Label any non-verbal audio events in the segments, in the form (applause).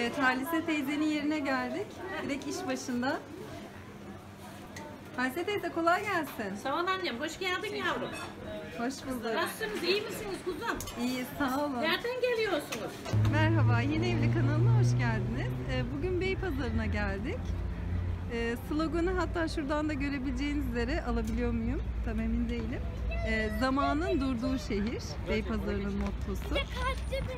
Evet, Halise teyzenin yerine geldik. Direkt iş başında. Halise teyze kolay gelsin. Sağ ol annem, hoş geldin yavrum. Hoş bulduk. Nasılsınız, iyi misiniz kuzum? İyi, sağ olun. Nereden geliyorsunuz? Merhaba, Yeni Evli kanalına hoş geldiniz. Ee, Bugün Beypazarı'na geldik. Ee, Sloganı hatta şuradan da görebileceğiniz üzere alabiliyor muyum? Tam emin değilim. Ee, Zamanın durduğu şehir, Beypazarı'nın mottosu.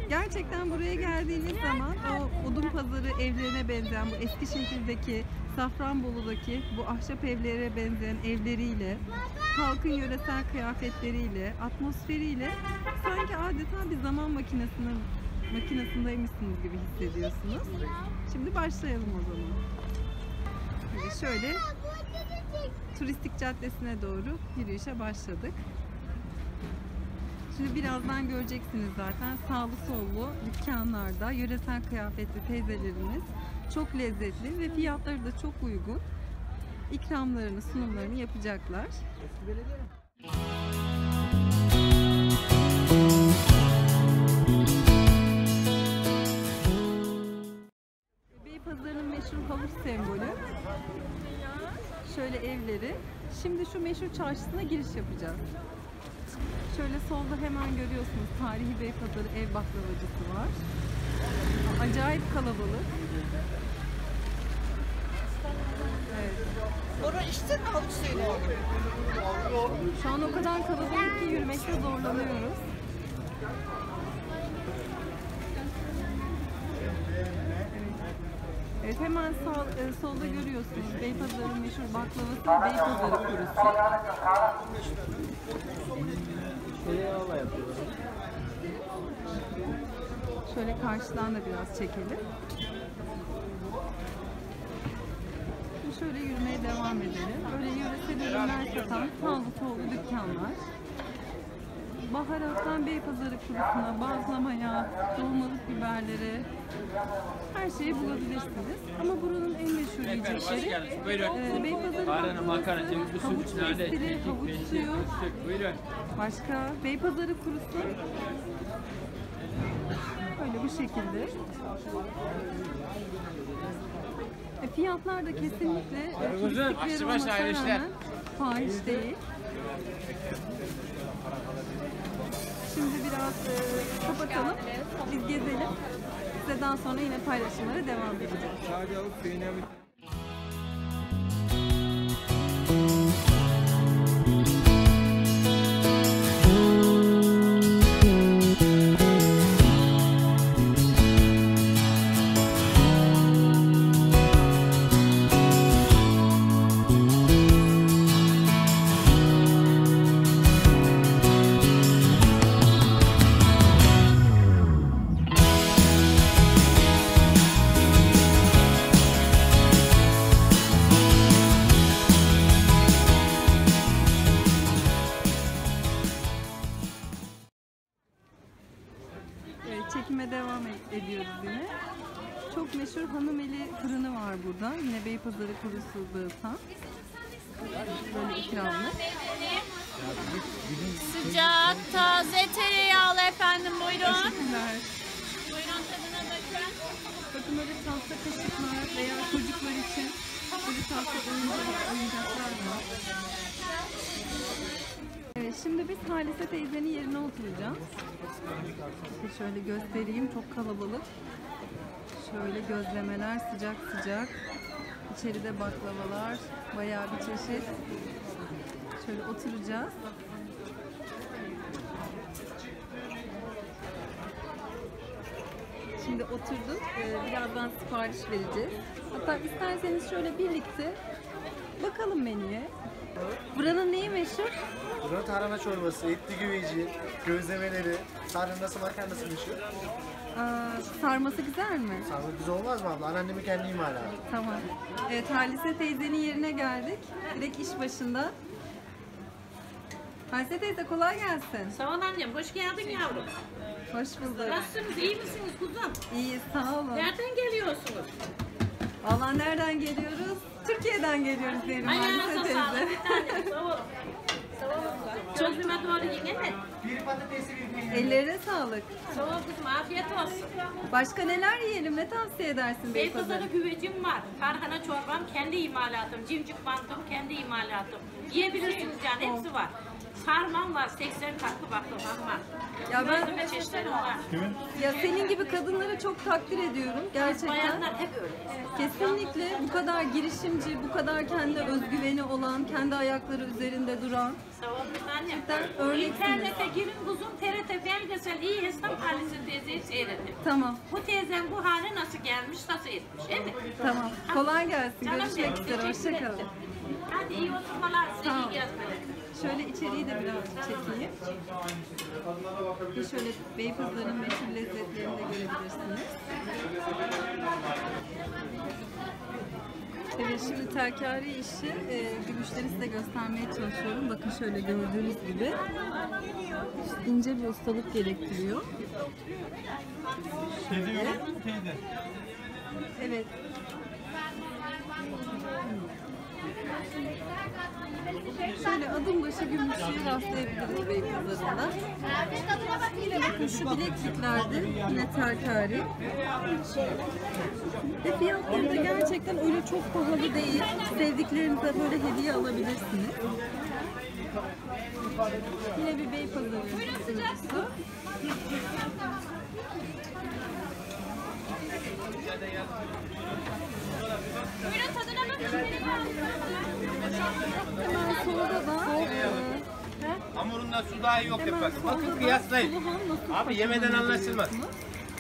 Gerçekten buraya geldiğiniz zaman o odun pazarı evlerine benzeyen, bu Eskişehir'deki, Safranbolu'daki bu ahşap evlere benzeyen evleriyle, halkın yöresel kıyafetleriyle, atmosferiyle sanki adeta bir zaman makinesinin makinesindeymişsiniz gibi hissediyorsunuz. Şimdi başlayalım o zaman. Şöyle turistik caddesine doğru yürüyüşe başladık. Şimdi birazdan göreceksiniz zaten sağlı sollu dükkanlarda yöresel kıyafetli teyzelerimiz çok lezzetli ve fiyatları da çok uygun. İkramlarını, sunumlarını yapacaklar. Beypazarı'nın meşhur havuç sembolü. Şöyle evleri. Şimdi şu meşhur çarşısına giriş yapacağız. Şöyle solda hemen görüyorsunuz tarihi Beypazarı ev baklavacısı var. Acayip kalabalık. Evet. Sonra içtin mi havuç suyunu? Şu an o kadar kalabalık ki yürümekte zorlanıyoruz. Evet hemen sağ, e, solda görüyorsunuz Beypazarı'nın meşhur baklavası Beypazarı kurusu. Şöyle karşıdan da biraz çekelim. Şimdi şöyle yürümeye devam edelim. Böyle yöresel ürünler satan sağlı sollu dükkanlar. Baharattan Beypazarı kurusuna, bazlamaya, dolmalık biberlere her şeyi bulabilirsiniz. Ama buranın en meşhur yiyecekleri e, Beypazarı Makarna, ceviz, havuç pestili, havuç suyu, başka? Beypazarı kurusu. Böyle bu şekilde. E, fiyatlar da kesinlikle e, turistik bir yer Akşama olmasına rağmen fahiş değil. Şimdi biraz e, kapatalım, biz gezelim. Size daha sonra yine paylaşımlara devam edeceğiz. Hanımeli fırını var burada. Yine Beypazarı kurusu dağıtan. Böyle ikramlı. Sıcak, taze tereyağlı efendim buyurun. Teşekkürler. Buyurun tadına bakın. Bakın böyle tahta kaşıklar veya çocuklar için böyle tahta oyuncak, oyuncaklar var. Evet, şimdi biz Halise teyzenin yerine oturacağız. Şöyle göstereyim, çok kalabalık. Şöyle gözlemeler sıcak sıcak. İçeride baklavalar, bayağı bir çeşit. Şöyle oturacağız. Şimdi oturduk. Ee, birazdan sipariş vereceğiz. Hatta isterseniz şöyle birlikte bakalım menüye. Buranın neyi meşhur? Buranın tarhana çorbası, etli güveci, gözlemeleri, sarnası makarnası meşhur. Aa, sarması güzel mi? Sarma güzel olmaz mı abla? Anneannemin kendi imalatı. Tamam. Evet Halise teyzenin yerine geldik. Direkt iş başında. Halise teyze kolay gelsin. Sağ ol annem, hoş geldin yavrum. Hoş bulduk. Nasılsınız, iyi misiniz kuzum? İyi sağ olun. Nereden geliyorsunuz? Valla nereden geliyoruz? Türkiye'den geliyoruz diyelim Halise Ayağınıza teyze. sağlık bir tane. Sağ olun. (laughs) Gözüme doğru mi? Bir patatesi bir peynir. Ellerine sağlık. Sağ ol kızım afiyet olsun. Başka neler yiyelim? Ne tavsiye edersin Beypazarı Beypazarı? güvecim var. Tarhana çorbam kendi imalatım. Cimcik mantım kendi imalatım. Yiyebilirsiniz yani hepsi var. Sarmam var 80 katlı baklavam var. Ya ben- Malzeme çeşitlerim var. Ya senin gibi kadınları çok takdir ediyorum. Gerçekten. Bayanlar hep öyle. Kesinlikle bu kadar girişimci, bu kadar kendi özgüveni olan, kendi ayakları üzerinde duran. Sağ olun annem. Gerçekten örneksiniz. İnternete girin kuzum TRT belgesel iyi esnaf halisi teyzeyi seyredin. Tamam, Bu teyzem bu hale nasıl gelmiş, nasıl etmiş değil mi? tamam. Kolay gelsin. Canım Görüşmek üzere. Hoşçakalın. Hadi iyi oturmalar, size iyi gezmeler. Şöyle içeriği de birazcık çekeyim. Bir şöyle Beypazarı'nın meşhur lezzetlerini de görebilirsiniz. Evet şimdi terkari işi e, gümüşleri size göstermeye çalışıyorum. Bakın şöyle gördüğünüz gibi ince bir ustalık gerektiriyor. Evet. Şöyle adım başı gümüşlüğü rastlayabiliriz Beypazarı'nda. Yine bakın şu bilekliklerde yine terkari. Ve fiyatları da gerçekten öyle çok pahalı değil. Sevdiklerinize böyle hediye alabilirsiniz. Yine bir Beypazarı ürünüsü. Buyurun bakın. Hemen solda da Hamurunda su dahi yok hep hemen bakın. Bakın solda kıyaslayın. nasıl Abi yemeden anlaşılmaz.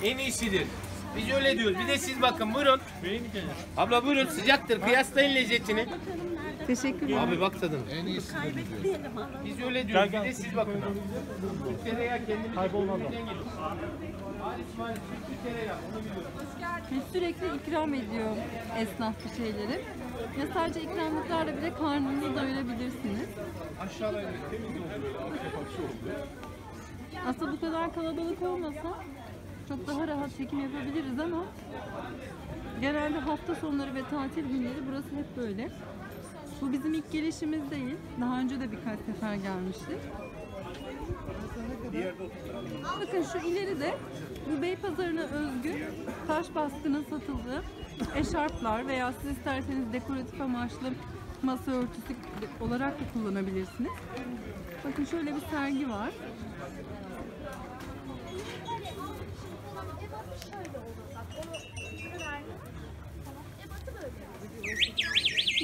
En iyisidir. Biz öyle diyoruz. Bir de siz bakın buyurun. Abla buyurun sıcaktır. Kıyaslayın lezzetini. Teşekkürler. Abi bak tadına. En iyisidir Biz öyle diyoruz. Bir de siz bakın. Bu tereyağı kendimiz Kaybolmadan. Ve sürekli ikram ediyor esnaf bir şeyleri. Ya sadece ikramlıklarla bile karnınızı doyurabilirsiniz. Aslında bu kadar kalabalık olmasa çok daha rahat çekim yapabiliriz ama genelde hafta sonları ve tatil günleri burası hep böyle. Bu bizim ilk gelişimiz değil. Daha önce de birkaç sefer gelmiştik. Bakın şu ileride bu Beypazarı'na özgü taş baskının satıldığı eşarplar veya siz isterseniz dekoratif amaçlı masa örtüsü olarak da kullanabilirsiniz. Bakın şöyle bir sergi var.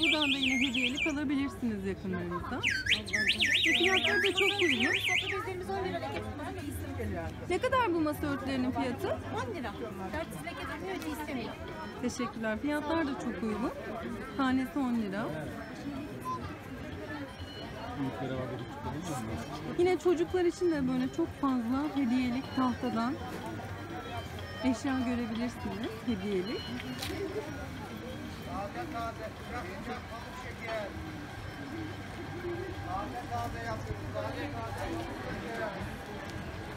Buradan da yine hediyelik alabilirsiniz yakınlarınızda. Ve fiyatları da çok uygun. Ne kadar bu masa örtülerinin fiyatı? 10 lira. 400 leke dönüyor öde istemiyor. Teşekkürler. Fiyatlar da çok uygun. Tanesi 10 lira. Yine çocuklar için de böyle çok fazla hediyelik tahtadan eşya görebilirsiniz. Hediyelik.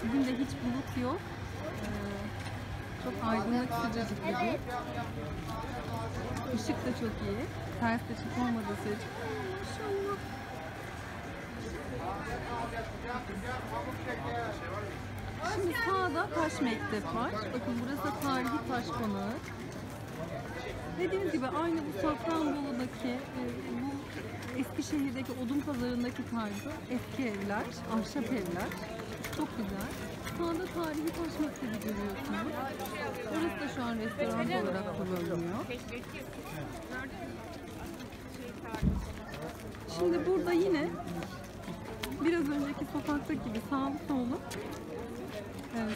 Bugün de hiç bulut yok. Ee, çok aydınlık sıcacık bir gün. Işık da çok iyi. Ters ışık olmadığı sürece. İnşallah. Şimdi sağda taş mektep var. Bakın burası tarihi taş konağı. Dediğimiz gibi aynı bu Safranbolu'daki, e, bu Eskişehir'deki odun pazarındaki tarzı eski evler, ahşap evler. Çok güzel. Sağda tarihi taş mektebi görüyorsunuz. Orası da şu an restoran olarak kullanılıyor. Şimdi burada yine biraz önceki sokaktaki gibi sağlı sollu e,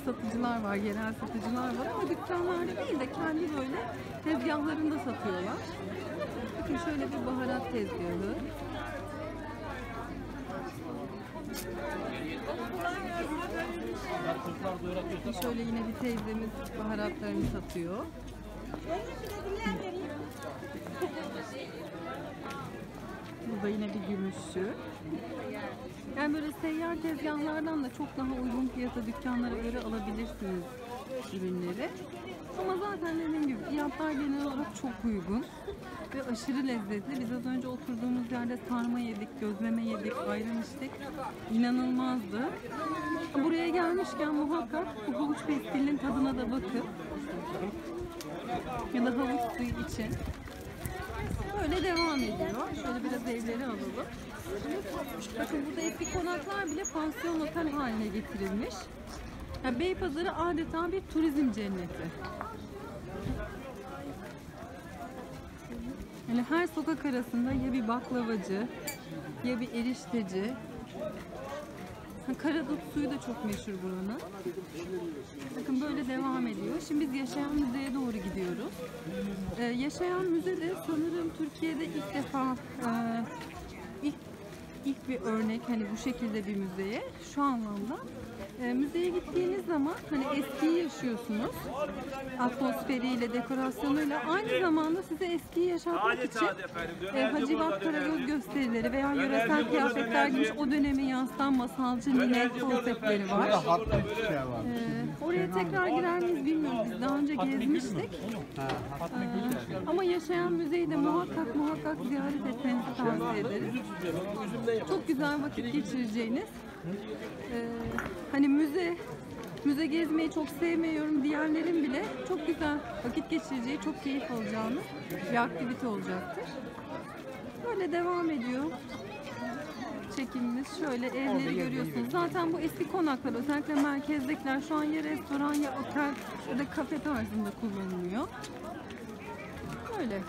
satıcılar var, yerel satıcılar var ama dükkanlarda değil de kendi böyle tezgahlarında satıyorlar. Bakın şöyle bir baharat tezgahı. Bakın Şöyle yine bir teyzemiz baharatlarını satıyor. Burada yine bir gümüşçü. Yani böyle seyyar tezgahlardan da çok daha uygun fiyata dükkanlara göre alabilirsiniz ürünleri. Ama zaten dediğim gibi fiyatlar genel olarak çok uygun. ve aşırı lezzetli. Biz az önce oturduğumuz yerde sarma yedik, gözleme yedik, ayran içtik. İnanılmazdı. Buraya gelmişken muhakkak bu havuç pestilinin tadına da bakın. Ya da havuç suyu için. Böyle devam ediyor. Şöyle biraz evleri alalım. Bakın burada eski konaklar bile pansiyon otel haline getirilmiş. Ya Beypazarı adeta bir turizm cenneti. Yani her sokak arasında ya bir baklavacı, ya bir erişteci. Karadut suyu da çok meşhur buranın. Bakın böyle devam ediyor. Şimdi biz Yaşayan Müze'ye doğru gidiyoruz. Ee, Yaşayan Müze de sanırım Türkiye'de ilk defa e, ilk ilk bir örnek hani bu şekilde bir müzeye şu anlamda. E, müzeye gittiğiniz zaman hani eskiyi yaşıyorsunuz. Atmosferiyle, dekorasyonuyla aynı zamanda size eskiyi yaşatmak için e, Hacivat Karagöz gösterileri veya yöresel kıyafetler giymiş o dönemi yansıtan masalcı nine konseptleri var. Ee, oraya tekrar girer miyiz bilmiyorum. Biz daha önce gezmiştik. Ee, ama yaşayan müzeyi de muhakkak muhakkak ziyaret etmenizi tavsiye ederiz. Çok güzel vakit geçireceğiniz. Ee, hani müze müze gezmeyi çok sevmiyorum diyenlerin bile çok güzel vakit geçireceği, çok keyif alacağınız bir aktivite olacaktır. Böyle devam ediyor çekimimiz. Şöyle evleri görüyorsunuz. Zaten bu eski konaklar özellikle merkezdekiler şu an ya restoran ya otel ya da kafe tarzında kullanılıyor. Böyle.